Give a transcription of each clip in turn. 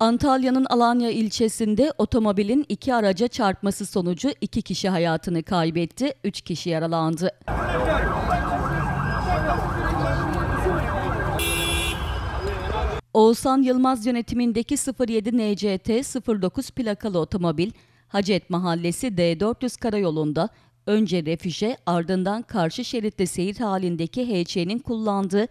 Antalya'nın Alanya ilçesinde otomobilin iki araca çarpması sonucu iki kişi hayatını kaybetti, üç kişi yaralandı. Oğuzhan Yılmaz yönetimindeki 07 NCT 09 plakalı otomobil Hacet Mahallesi D400 karayolunda önce refüje ardından karşı şeritte seyir halindeki HC'nin kullandığı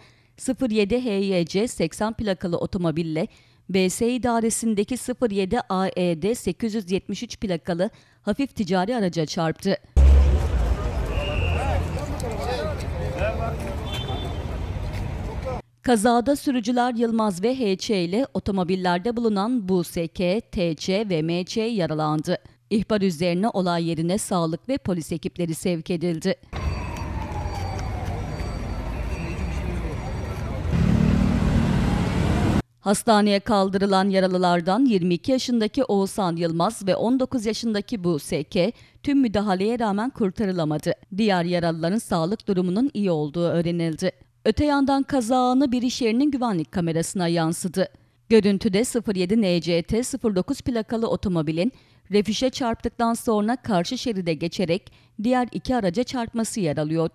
07 HYC 80 plakalı otomobille BS idaresindeki 07 AED 873 plakalı hafif ticari araca çarptı. Kazada sürücüler Yılmaz ve HC ile otomobillerde bulunan Buseke, TC ve MC yaralandı. İhbar üzerine olay yerine sağlık ve polis ekipleri sevk edildi. Hastaneye kaldırılan yaralılardan 22 yaşındaki Oğuzhan Yılmaz ve 19 yaşındaki Buseke tüm müdahaleye rağmen kurtarılamadı. Diğer yaralıların sağlık durumunun iyi olduğu öğrenildi. Öte yandan kaza anı bir iş yerinin güvenlik kamerasına yansıdı. Görüntüde 07 NCT 09 plakalı otomobilin refüje çarptıktan sonra karşı şeride geçerek diğer iki araca çarpması yer alıyor.